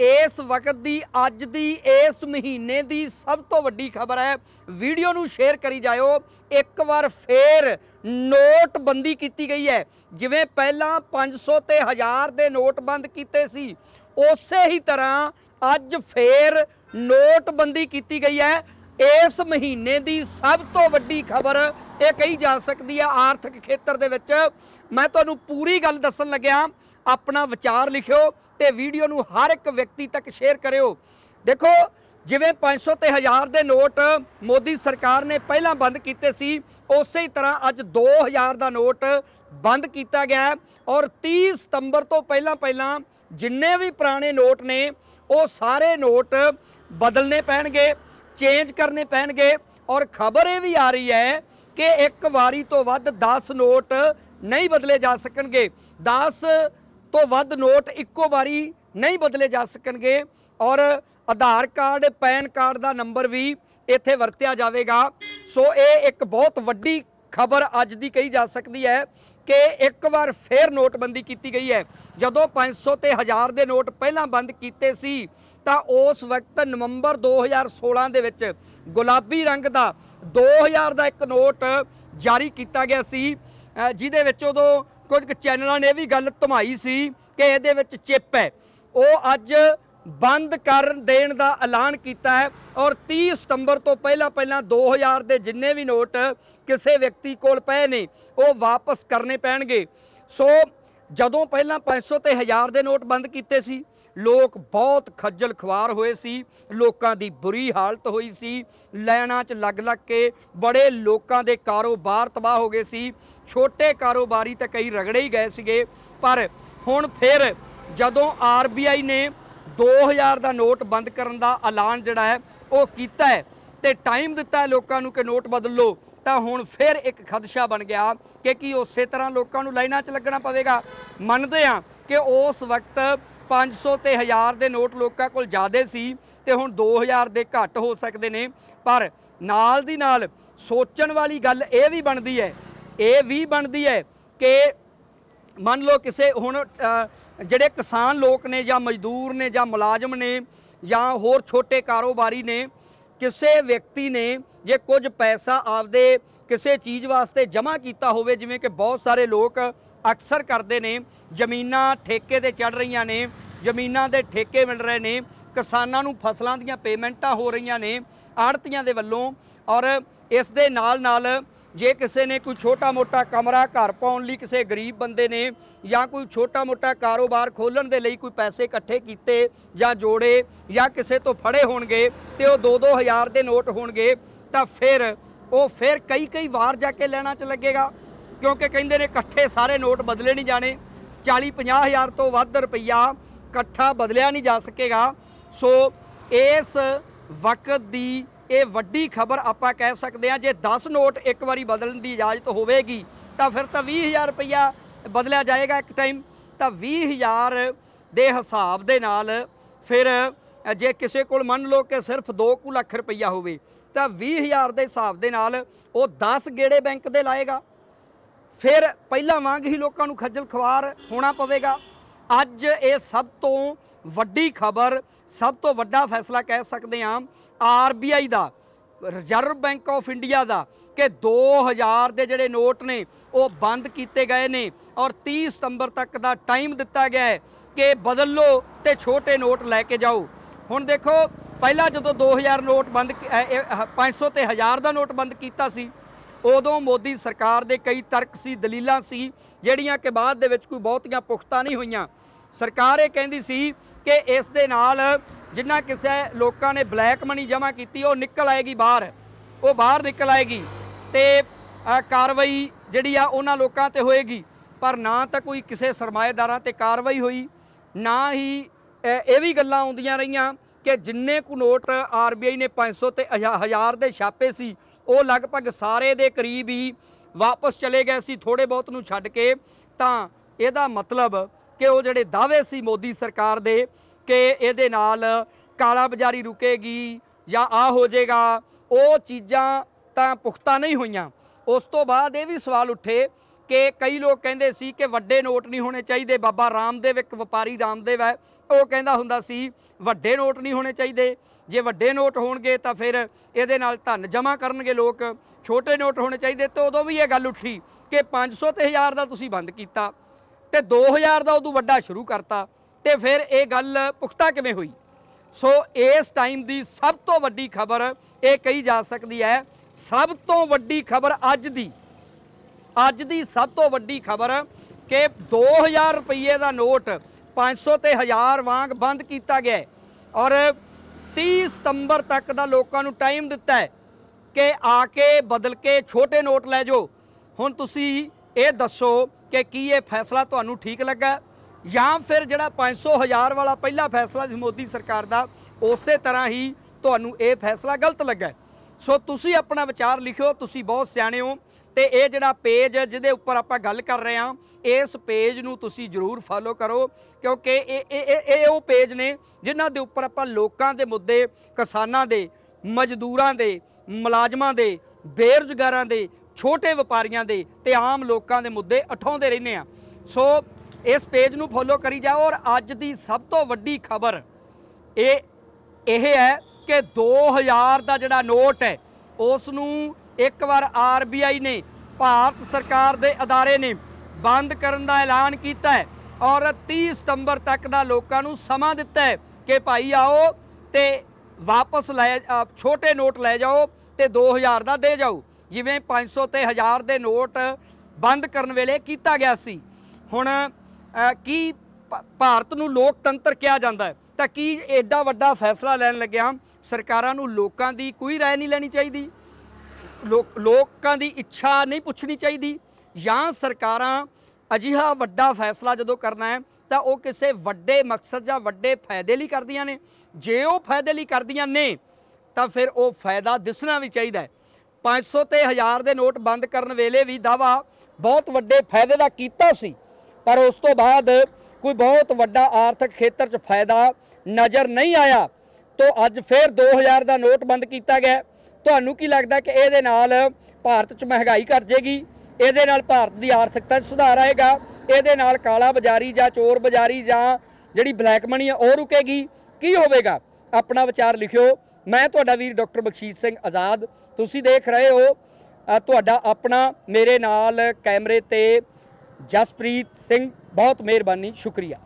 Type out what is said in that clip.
ਇਸ ਵਕਤ ਦੀ, ਅੱਜ ਦੀ, ਇਸ ਮਹੀਨੇ ਦੀ ਸਭ ਤੋਂ ਵੱਡੀ ਖਬਰ ਹੈ। ਵੀਡੀਓ ਨੂੰ ਸ਼ੇਅਰ ਕਰੀ ਜਾਇਓ। ਇੱਕ ਵਾਰ ਫੇਰ ਨੋਟਬੰਦੀ ਕੀਤੀ ਗਈ ਹੈ। ਜਿਵੇਂ ਪਹਿਲਾਂ 500 ਤੇ 1000 ਦੇ ਨੋਟ ਬੰਦ ਕੀਤੇ ਸੀ, ਉਸੇ ਹੀ ਤਰ੍ਹਾਂ ਅੱਜ ਫੇਰ ਨੋਟਬੰਦੀ ਕੀਤੀ ਗਈ ਹੈ। ਇਸ ਮਹੀਨੇ ਦੀ ਸਭ ਤੋਂ ਵੱਡੀ ਖਬਰ ਇਹ ਕਹੀ ਜਾ ਸਕਦੀ ਹੈ ਆਰਥਿਕ ਖੇਤਰ ਦੇ ਵਿੱਚ। ਮੈਂ ਤੁਹਾਨੂੰ ਪੂਰੀ ਗੱਲ ਦੱਸਣ ਲੱਗਿਆ। ਆਪਣਾ ਵਿਚਾਰ ਲਿਖਿਓ। ਤੇ ਵੀਡੀਓ ਨੂੰ ਹਰ ਇੱਕ ਵਿਅਕਤੀ ਤੱਕ ਸ਼ੇਅਰ ਕਰਿਓ। ਦੇਖੋ, ਜਿਵੇਂ 500 ਤੇ 1000 ਦੇ ਨੋਟ ਮੋਦੀ ਸਰਕਾਰ ਨੇ ਪਹਿਲਾਂ ਬੰਦ ਕੀਤੇ ਸੀ, ਉਸੇ ਹੀ ਤਰ੍ਹਾਂ ਅੱਜ 2000 ਦਾ ਨੋਟ ਬੰਦ ਕੀਤਾ ਗਿਆ ਔਰ 30 ਸਤੰਬਰ ਤੋਂ ਪਹਿਲਾਂ ਪਹਿਲਾਂ ਜਿੰਨੇ ਵੀ ਪੁਰਾਣੇ ਨੋਟ ਨੇ, ਉਹ ਸਾਰੇ ਨੋਟ ਬਦਲਨੇ ਪੈਣਗੇ ਚੇਂਜ ਕਰਨੇ ਪੈਣਗੇ ਔਰ ਖਬਰ ਇਹ ਵੀ ਆ ਰਹੀ ਹੈ ਕਿ ਇੱਕ ਵਾਰੀ ਤੋਂ ਵੱਧ 10 ਨੋਟ ਨਹੀਂ ਬਦਲੇ ਜਾ ਸਕਣਗੇ। 10 ਤੋਂ ਵੱਧ ਨੋਟ ਇੱਕੋ ਵਾਰੀ ਨਹੀਂ ਬਦਲੇ ਜਾ ਸਕਣਗੇ ਔਰ ਆਧਾਰ ਕਾਰਡ, ਪੈਨ ਕਾਰਡ ਦਾ ਨੰਬਰ ਵੀ ਇੱਥੇ ਵਰਤਿਆ ਜਾਵੇਗਾ। ਸੋ ਇਹ ਇੱਕ ਬਹੁਤ ਵੱਡੀ ਖਬਰ ਅੱਜ ਦੀ ਕਹੀ ਜਾ ਸਕਦੀ ਹੈ ਕਿ ਇੱਕ ਵਾਰ ਫੇਰ ਨੋਟਬੰਦੀ ਕੀਤੀ ਗਈ ਹੈ। ਜਦੋਂ 500 ਤੇ 1000 ਦੇ ਨੋਟ ਪਹਿਲਾਂ ਬੰਦ ਕੀਤੇ ਸੀ, ਤਾਂ ਉਸ ਵਕਤ ਨਵੰਬਰ 2016 ਦੇ ਵਿੱਚ ਗੁਲਾਬੀ ਰੰਗ ਦਾ 2000 ਦਾ ਇੱਕ ਨੋਟ ਜਾਰੀ ਕੀਤਾ ਗਿਆ ਸੀ। ਜਿਹਦੇ ਵਿੱਚ ਉਦੋਂ ਕੁਝ ਕੁ ਚੈਨਲਾਂ ਨੇ ਇਹ ਵੀ ਗੱਲ ਧਮਾਈ ਸੀ ਕਿ ਇਹਦੇ ਵਿੱਚ ਚਿੱਪ ਹੈ। ਉਹ ਅੱਜ ਬੰਦ ਕਰ ਦੇਣ ਦਾ ਐਲਾਨ ਕੀਤਾ ਹੈ ਔਰ 30 ਸਤੰਬਰ ਤੋਂ ਪਹਿਲਾਂ ਪਹਿਲਾਂ 2000 ਦੇ ਜਿੰਨੇ ਵੀ ਨੋਟ ਕਿਸੇ ਵਿਅਕਤੀ ਕੋਲ ਪਏ ਨੇ, ਉਹ ਵਾਪਸ ਕਰਨੇ ਪੈਣਗੇ। ਸੋ ਜਦੋਂ ਪਹਿਲਾਂ 500 ਤੇ 1000 ਦੇ ਨੋਟ ਬੰਦ ਕੀਤੇ ਸੀ, ਲੋਕ ਬਹੁਤ ਖੱਜਲ ਖਵਾਰ ਹੋਏ ਸੀ, ਲੋਕਾਂ ਦੀ ਬੁਰੀ ਹਾਲਤ ਹੋਈ ਸੀ ਲਾਈਨਾਂ 'ਚ ਲੱਗ ਲੱਗ ਕੇ ਬੜੇ ਲੋਕਾਂ ਦੇ ਕਾਰੋਬਾਰ ਤਬਾਹ ਹੋ ਗਏ ਸੀ ਛੋਟੇ ਕਾਰੋਬਾਰੀ ਤਾਂ ਕਈ ਰਗੜੇ ਹੀ ਗਏ ਸੀਗੇ, ਪਰ ਹੁਣ ਫਿਰ ਜਦੋਂ ਆਰਬੀਆਈ ਨੇ 2000 ਦਾ ਨੋਟ ਬੰਦ ਕਰਨ ਦਾ ਐਲਾਨ ਜਿਹੜਾ ਹੈ, ਉਹ ਕੀਤਾ ਹੈ ਤੇ ਟਾਈਮ ਦਿੱਤਾ ਹੈ ਲੋਕਾਂ ਨੂੰ ਕਿ ਨੋਟ ਬਦਲ ਲਓ, ਤਾਂ ਹੁਣ ਫਿਰ ਇੱਕ ਖਦਸ਼ਾ ਬਣ ਗਿਆ ਕਿ ਕੀ ਉਸੇ ਤਰ੍ਹਾਂ ਲੋਕਾਂ ਨੂੰ ਲਾਈਨਾਂ 'ਚ ਲੱਗਣਾ ਪਵੇਗਾ। ਮੰਨਦੇ ਆ ਕਿ ਉਸ ਵਕਤ 500 ਤੇ 1000 ਦੇ ਨੋਟ ਲੋਕਾਂ ਕੋਲ ਜ਼ਿਆਦੇ ਸੀ ਤੇ ਹੁਣ 2000 ਦੇ ਘੱਟ ਹੋ ਸਕਦੇ ਨੇ, ਪਰ ਨਾਲ ਦੀ ਨਾਲ ਸੋਚਣ ਵਾਲੀ ਗੱਲ ਇਹ ਵੀ ਬਣਦੀ ਹੈ ਇਹ ਵੀ ਬਣਦੀ ਹੈ ਕਿ ਮੰਨ ਲਓ ਕਿਸੇ ਹੁਣ ਜਿਹੜੇ ਕਿਸਾਨ ਲੋਕ ਨੇ ਜਾਂ ਮਜ਼ਦੂਰ ਨੇ ਜਾਂ ਮੁਲਾਜ਼ਮ ਨੇ ਜਾਂ ਹੋਰ ਛੋਟੇ ਕਾਰੋਬਾਰੀ ਨੇ, ਕਿਸੇ ਵਿਅਕਤੀ ਨੇ ਜੇ ਕੁਝ ਪੈਸਾ ਆਪਦੇ ਕਿਸੇ ਚੀਜ਼ ਵਾਸਤੇ ਜਮ੍ਹਾਂ ਕੀਤਾ ਹੋਵੇ, ਜਿਵੇਂ ਕਿ ਬਹੁਤ ਸਾਰੇ ਲੋਕ ਅਕਸਰ ਕਰਦੇ ਨੇ, ਜ਼ਮੀਨਾਂ ਠੇਕੇ ਤੇ ਚੜ ਰਹੀਆਂ ਨੇ, ਜ਼ਮੀਨਾਂ ਦੇ ਠੇਕੇ ਮਿਲ ਰਹੇ ਨੇ, ਕਿਸਾਨਾਂ ਨੂੰ ਫਸਲਾਂ ਦੀਆਂ ਪੇਮੈਂਟਾਂ ਹੋ ਰਹੀਆਂ ਨੇ, ਆੜਤੀਆਂ ਦੇ ਵੱਲੋਂ ਔਰ ਇਸ ਦੇ ਨਾਲ ਨਾਲ ਜੇ ਕਿਸੇ ਨੇ ਕੋਈ ਛੋਟਾ ਮੋਟਾ ਕਮਰਾ ਘਰ ਪਾਉਣ ਲਈ ਕਿਸੇ ਗਰੀਬ ਬੰਦੇ ਨੇ ਜਾਂ ਕੋਈ ਛੋਟਾ ਮੋਟਾ ਕਾਰੋਬਾਰ ਖੋਲਣ ਦੇ ਲਈ ਕੋਈ ਪੈਸੇ ਇਕੱਠੇ ਕੀਤੇ ਜਾਂ ਜੋੜੇ ਜਾਂ ਕਿਸੇ ਤੋਂ ਫੜੇ ਹੋਣਗੇ ਤੇ ਉਹ 2-2000 ਦੇ ਨੋਟ ਹੋਣਗੇ, ਤਾਂ ਫਿਰ ਉਹ ਫਿਰ ਕਈ ਕਈ ਵਾਰ ਜਾ ਕੇ ਲੈਣਾ ਚ ਲੱਗੇਗਾ। ਕਿਉਂਕਿ ਕਹਿੰਦੇ ਨੇ ਇਕੱਠੇ ਸਾਰੇ ਨੋਟ ਬਦਲੇ ਨਹੀਂ ਜਾਣੇ। 40-50 ਹਜ਼ਾਰ ਤੋਂ ਵੱਧ ਰੁਪਈਆ ਇਕੱਠਾ ਬਦਲਿਆ ਨਹੀਂ ਜਾ ਸਕੇਗਾ। ਸੋ ਇਸ ਵਕਤ ਦੀ ਇਹ ਵੱਡੀ ਖਬਰ ਆਪਾਂ ਕਹਿ ਸਕਦੇ ਹਾਂ, ਜੇ 10 ਨੋਟ ਇੱਕ ਵਾਰੀ ਬਦਲਣ ਦੀ ਇਜਾਜ਼ਤ ਹੋਵੇਗੀ, ਤਾਂ ਫਿਰ ਤਾਂ 20000 ਰੁਪਈਆ ਬਦਲਿਆ ਜਾਏਗਾ ਇੱਕ ਟਾਈਮ ਤਾਂ 20000 ਦੇ ਹਿਸਾਬ ਦੇ ਨਾਲ ਫਿਰ, ਜੇ ਕਿਸੇ ਕੋਲ ਮੰਨ ਲਓ ਕਿ ਸਿਰਫ 2 ਕੁ ਲੱਖ ਰੁਪਈਆ ਹੋਵੇ, ਤਾਂ 20000 ਦੇ ਹਿਸਾਬ ਦੇ ਨਾਲ ਉਹ 10 ਗੇੜੇ ਬੈਂਕ ਦੇ ਲਾਏਗਾ। ਫਿਰ ਪਹਿਲਾਂ ਵਾਂਗ ਹੀ ਲੋਕਾਂ ਨੂੰ ਖੱਜਲ ਖਵਾਰ ਹੋਣਾ ਪਵੇਗਾ। ਅੱਜ ਇਹ ਸਭ ਤੋਂ ਵੱਡੀ ਖਬਰ, ਸਭ ਤੋਂ ਵੱਡਾ ਫੈਸਲਾ ਕਹਿ ਸਕਦੇ ਹਾਂ ਆਰਬੀਆਈ ਦਾ ਰਿਜ਼ਰਵ ਬੈਂਕ ਆਫ ਇੰਡੀਆ ਦਾ ਕਿ 2000 ਦੇ ਜਿਹੜੇ ਨੋਟ ਨੇ ਉਹ ਬੰਦ ਕੀਤੇ ਗਏ ਨੇ ਔਰ 30 ਸਤੰਬਰ ਤੱਕ ਦਾ ਟਾਈਮ ਦਿੱਤਾ ਗਿਆ ਹੈ ਕਿ ਬਦਲ ਲਓ ਤੇ ਛੋਟੇ ਨੋਟ ਲੈ ਕੇ ਜਾਓ। ਹੁਣ ਦੇਖੋ ਪਹਿਲਾਂ ਜਦੋਂ 2000 ਨੋਟ ਬੰਦ ਕੀ- ਅ, ਇਹ, ਅ, 500 ਤੇ 1000 ਦਾ ਨੋਟ ਬੰਦ ਕੀਤਾ ਸੀ ਉਦੋਂ ਮੋਦੀ ਸਰਕਾਰ ਦੇ ਕਈ ਤਰਕ ਸੀ ਦਲੀਲਾਂ ਸੀ ਜਿਹੜੀਆਂ ਕਿ ਬਾਅਦ ਦੇ ਵਿੱਚ ਕੋਈ ਬਹੁਤੀਆਂ ਪੁਖਤਾ ਨਹੀਂ ਹੋਈਆਂ। ਸਰਕਾਰ ਇਹ ਕਹਿੰਦੀ ਸੀ ਕਿ ਇਸ ਦੇ ਨਾਲ ਜਿੰਨਾ ਕਿਸੇ ਲੋਕਾਂ ਨੇ ਬਲੈਕ ਮਨੀ ਜਮ੍ਹਾਂ ਕੀਤੀ, ਉਹ ਨਿਕਲ ਆਏਗੀ ਬਾਹਰ। ਉਹ ਬਾਹਰ ਨਿਕਲ ਆਏਗੀ ਤੇ ਕਾਰਵਾਈ ਜਿਹੜੀ ਆ ਉਹਨਾਂ ਲੋਕਾਂ ਤੇ ਹੋਏਗੀ। ਪਰ ਨਾ ਤਾਂ ਕੋਈ ਕਿਸੇ ਸਰਮਾਏਦਾਰਾਂ ਤੇ ਕਾਰਵਾਈ ਹੋਈ, ਨਾ ਹੀ ਇਹ ਵੀ ਗੱਲਾਂ ਆਉਂਦੀਆਂ ਰਹੀਆਂ ਕਿ ਜਿੰਨੇ ਕੁ ਨੋਟ ਆਰਬੀਆਈ ਨੇ 500 ਤੇ 1000 ਦੇ ਛਾਪੇ ਸੀ, ਉਹ ਲਗਭਗ ਸਾਰੇ ਦੇ ਕਰੀਬ ਹੀ ਵਾਪਸ ਚਲੇ ਗਏ ਸੀ ਥੋੜੇ ਬਹੁਤ ਨੂੰ ਛੱਡ ਕੇ। ਤਾਂ ਇਹਦਾ ਮਤਲਬ ਕਿ ਉਹ ਜਿਹੜੇ ਦਾਅਵੇ ਸੀ ਮੋਦੀ ਸਰਕਾਰ ਦੇ ਕਿ ਇਹਦੇ ਨਾਲ ਕਾਲਾ ਬਾਜ਼ਾਰੀ ਰੁਕੇਗੀ ਜਾਂ ਆ ਹੋ ਜਾਏਗਾ, ਉਹ ਚੀਜ਼ਾਂ ਤਾਂ ਪੁਖਤਾ ਨਹੀਂ ਹੋਈਆਂ। ਉਸ ਤੋਂ ਬਾਅਦ ਇਹ ਵੀ ਸਵਾਲ ਉੱਠੇ ਕਿ ਕਈ ਲੋਕ ਕਹਿੰਦੇ ਸੀ ਕਿ ਵੱਡੇ ਨੋਟ ਨਹੀਂ ਹੋਣੇ ਚਾਹੀਦੇ, ਬਾਬਾ ਰਾਮਦੇਵ ਇੱਕ ਵਪਾਰੀ ਰਾਮਦੇਵ ਹੈ, ਉਹ ਕਹਿੰਦਾ ਹੁੰਦਾ ਸੀ, ਵੱਡੇ ਨੋਟ ਨਹੀਂ ਹੋਣੇ ਚਾਹੀਦੇ। ਜੇ ਵੱਡੇ ਨੋਟ ਹੋਣਗੇ ਤਾਂ ਫਿਰ ਇਹਦੇ ਨਾਲ ਧਨ ਜਮ੍ਹਾਂ ਕਰਨਗੇ ਲੋਕ, ਛੋਟੇ ਨੋਟ ਹੋਣੇ ਚਾਹੀਦੇ। ਤੇ ਉਦੋਂ ਵੀ ਇਹ ਗੱਲ ਉੱਠੀ ਕਿ 500 ਤੇ 1000 ਦਾ ਤੁਸੀਂ ਬੰਦ ਕੀਤਾ ਤੇ 2000 ਦਾ ਉਦੋਂ ਵੱਡਾ ਸ਼ੁਰੂ ਕਰਤਾ। ਤੇ ਫਿਰ ਇਹ ਗੱਲ ਪੁਖਤਾ ਕਿਵੇਂ ਹੋਈ? ਸੋ ਇਸ ਟਾਈਮ ਦੀ ਸਭ ਤੋਂ ਵੱਡੀ ਖਬਰ ਇਹ ਕਹੀ ਜਾ ਸਕਦੀ ਹੈ, ਸਭ ਤੋਂ ਵੱਡੀ ਖਬਰ ਅੱਜ ਦੀ ਅੱਜ ਦੀ ਸਭ ਤੋਂ ਵੱਡੀ ਖਬਰ ਕਿ 2000 ਰੁਪਏ ਦਾ ਨੋਟ 500 ਤੇ 1000 ਵਾਂਗ ਬੰਦ ਕੀਤਾ ਗਿਆ ਔਰ 30 ਸਤੰਬਰ ਤੱਕ ਦਾ ਲੋਕਾਂ ਨੂੰ ਟਾਈਮ ਦਿੱਤਾ ਹੈ ਕਿ ਆ ਕੇ ਬਦਲ ਕੇ ਛੋਟੇ ਨੋਟ ਲੈ ਜਾਓ। ਹੁਣ ਤੁਸੀਂ ਇਹ ਦੱਸੋ ਕਿ ਕੀ ਇਹ ਫੈਸਲਾ ਤੁਹਾਨੂੰ ਠੀਕ ਲੱਗਾ? ਜਾਂ ਫਿਰ ਜਿਹੜਾ 500 ਹਜ਼ਾਰ ਵਾਲਾ ਪਹਿਲਾ ਫੈਸਲਾ ਸੀ ਮੋਦੀ ਸਰਕਾਰ ਦਾ, ਉਸੇ ਤਰ੍ਹਾਂ ਹੀ ਤੁਹਾਨੂੰ ਇਹ ਫੈਸਲਾ ਗਲਤ ਲੱਗਾ ਸੋ ਤੁਸੀਂ ਆਪਣਾ ਵਿਚਾਰ ਲਿਖਿਓ, ਤੁਸੀਂ ਬਹੁਤ ਸਿਆਣੇ ਹੋ ਤੇ ਇਹ ਜਿਹੜਾ ਪੇਜ ਜਿਹਦੇ ਉੱਪਰ ਆਪਾਂ ਗੱਲ ਕਰ ਰਹੇ ਹਾਂ, ਇਸ ਪੇਜ ਨੂੰ ਤੁਸੀਂ ਜਰੂਰ ਫਾਲੋ ਕਰੋ, ਕਿਉਂਕਿ ਇਹ ਇਹ, ਇਹ- ਇਹ ਉਹ ਪੇਜ ਨੇ ਜਿਨ੍ਹਾਂ ਦੇ ਉੱਪਰ ਆਪਾਂ ਲੋਕਾਂ ਦੇ ਮੁੱਦੇ, ਕਿਸਾਨਾਂ ਦੇ, ਮਜ਼ਦੂਰਾਂ ਦੇ, ਮੁਲਾਜ਼ਮਾਂ ਦੇ, ਬੇਰੁਜ਼ਗਾਰਾਂ ਦੇ, ਛੋਟੇ ਵਪਾਰੀਆਂ ਦੇ ਤੇ ਆਮ ਲੋਕਾਂ ਦੇ ਮੁੱਦੇ ਉਠਾਉਂਦੇ ਰਹਿੰਦੇ ਆ ਸੋ ਇਸ ਪੇਜ ਨੂੰ ਫੋਲੋ ਕਰੀ ਜਾਓ ਔਰ ਅੱਜ ਦੀ ਸਭ ਤੋਂ ਵੱਡੀ ਖਬਰ ਇਹ ਇਹ ਹੈ ਕਿ 2000 ਦਾ ਜਿਹੜਾ ਨੋਟ ਹੈ, ਉਸ ਨੂੰ ਇੱਕ ਵਾਰ ਆਰਬੀਆਈ ਨੇ ਭਾਰਤ ਸਰਕਾਰ ਦੇ ਅਦਾਰੇ ਨੇ ਬੰਦ ਕਰਨ ਦਾ ਐਲਾਨ ਕੀਤਾ ਹੈ ਔਰ 30 ਸਤੰਬਰ ਤੱਕ ਦਾ ਲੋਕਾਂ ਨੂੰ ਸਮਾਂ ਦਿੱਤਾ ਹੈ ਕਿ ਭਾਈ ਆਓ ਤੇ ਵਾਪਸ ਲੈ ਛੋਟੇ ਨੋਟ ਲੈ ਜਾਓ ਤੇ 2000 ਦਾ ਦੇ ਜਾਓ। ਜਿਵੇਂ 500 ਤੇ 1000 ਦੇ ਨੋਟ ਬੰਦ ਕਰਨ ਵੇਲੇ ਕੀਤਾ ਗਿਆ ਸੀ। ਹੁਣ ਕੀ ਭਾਰਤ ਨੂੰ ਲੋਕਤੰਤਰ ਕਿਹਾ ਜਾਂਦਾ ਹੈ? ਤਾਂ ਕੀ ਐਡਾ ਵੱਡਾ ਫੈਸਲਾ ਲੈਣ ਲੱਗਿਆ ਸਰਕਾਰਾਂ ਨੂੰ ਲੋਕਾਂ ਦੀ ਕੋਈ ਰਾਏ ਨਹੀਂ ਲੈਣੀ ਚਾਹੀਦੀ। ਲੋਕਾਂ ਦੀ ਇੱਛਾ ਨਹੀਂ ਪੁੱਛਣੀ ਚਾਹੀਦੀ। ਜਾਂ ਸਰਕਾਰਾਂ ਅਜਿਹਾ ਵੱਡਾ ਫੈਸਲਾ ਜਦੋਂ ਕਰਨਾ ਹੈ, ਤਾਂ ਉਹ ਕਿਸੇ ਵੱਡੇ ਮਕਸਦ ਜਾਂ ਵੱਡੇ ਫਾਇਦੇ ਲਈ ਕਰਦੀਆਂ ਨੇ। ਜੇ ਉਹ ਫਾਇਦੇ ਲਈ ਕਰਦੀਆਂ ਨੇ, ਤਾਂ ਫਿਰ ਉਹ ਫਾਇਦਾ ਦਿਸਣਾ ਵੀ ਚਾਹੀਦਾ ਹੈ। 500 ਤੇ 1000 ਦੇ ਨੋਟ ਬੰਦ ਕਰਨ ਵੇਲੇ ਵੀ ਦਾਵਾ ਬਹੁਤ ਵੱਡੇ ਫਾਇਦੇ ਦਾ ਕੀਤਾ ਸੀ। ਪਰ ਉਸ ਤੋਂ ਬਾਅਦ ਕੋਈ ਬਹੁਤ ਵੱਡਾ ਆਰਥਿਕ ਖੇਤਰ 'ਚ ਫਾਇਦਾ ਨਜ਼ਰ ਨਹੀਂ ਆਇਆ। ਤੋਂ ਅੱਜ ਫਿਰ 2000 ਦਾ ਨੋਟ ਬੰਦ ਕੀਤਾ ਗਿਆ। ਤੁਹਾਨੂੰ ਕੀ ਲੱਗਦਾ ਕਿ ਇਹਦੇ ਨਾਲ ਭਾਰਤ 'ਚ ਮਹਿੰਗਾਈ ਘਟ ਜੇਗੀ ਇਹਦੇ ਨਾਲ ਭਾਰਤ ਦੀ ਆਰਥਿਕਤਾ 'ਚ ਸੁਧਾਰ ਆਏਗਾ? ਇਹਦੇ ਨਾਲ ਕਾਲਾ ਬਾਜ਼ਾਰੀ ਜਾਂ ਚੋਰ ਬਾਜ਼ਾਰੀ ਜਾਂ ਜਿਹੜੀ ਬਲੈਕ ਮਨੀ ਆ ਉਹ ਰੁਕੇਗੀ? ਕੀ ਹੋਵੇਗਾ? ਆਪਣਾ ਵਿਚਾਰ ਲਿਖਿਓ। ਮੈਂ ਤੁਹਾਡਾ ਵੀਰ ਡਾਕਟਰ ਬਖਸ਼ੀਸ਼ ਸਿੰਘ ਆਜ਼ਾਦ। ਤੁਸੀਂ ਦੇਖ ਰਹੇ ਹੋ ਤੁਹਾਡਾ ਆਪਣਾ ਮੇਰੇ ਨਾਲ ਕੈਮਰੇ ਤੇ ਜਸਪ੍ਰੀਤ ਸਿੰਘ ਬਹੁਤ ਮਿਹਰਬਾਨੀ ਸ਼ੁਕਰੀਆ।